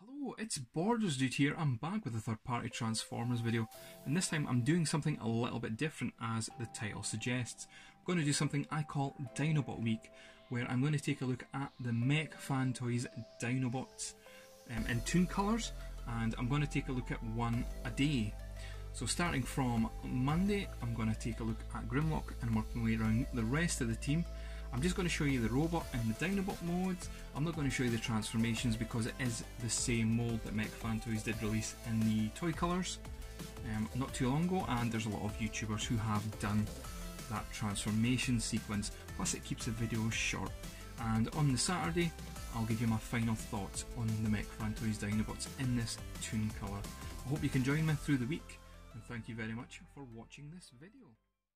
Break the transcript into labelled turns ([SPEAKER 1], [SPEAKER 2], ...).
[SPEAKER 1] Hello, it's Borders Dude here. I'm back with a third party Transformers video, and this time I'm doing something a little bit different as the title suggests. I'm going to do something I call Dinobot Week, where I'm going to take a look at the Mech Fan Toys Dinobots um, in Toon colours, and I'm going to take a look at one a day. So starting from Monday, I'm going to take a look at Grimlock and work my way around the rest of the team. I'm just going to show you the robot and the Dinobot modes. I'm not going to show you the transformations because it is the same mold that Mech Toys did release in the toy colours um, not too long ago, and there's a lot of YouTubers who have done that transformation sequence. Plus, it keeps the videos short. And on the Saturday, I'll give you my final thoughts on the Mech Dinobots in this toon colour. I hope you can join me through the week, and thank you very much for watching this video.